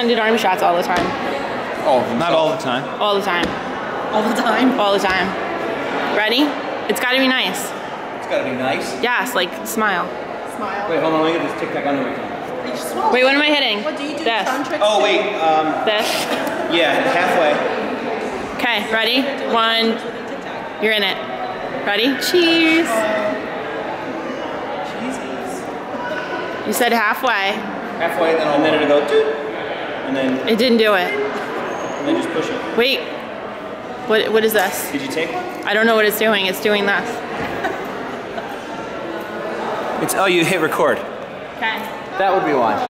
extended arm shots all the time. Oh, not all the time. All the time. All the time. All the time. Ready? It's gotta be nice. It's gotta be nice. Yes, like smile. Smile. Wait, hold on. Let me get this tic tac under my tongue. You just swallow. Wait, what am I hitting? What do you do? This. Tricks? Oh wait. Um. This. Yeah, halfway. Okay, ready? One. You're in it. Ready? Cheese. Cheese. You said halfway. Halfway, then I'll minute ago. Doot. And then It didn't do it. and then just push it. Wait. What, what is this? Did you take? I don't know what it's doing. It's doing this. It's oh, you hit record. Okay. That would be why.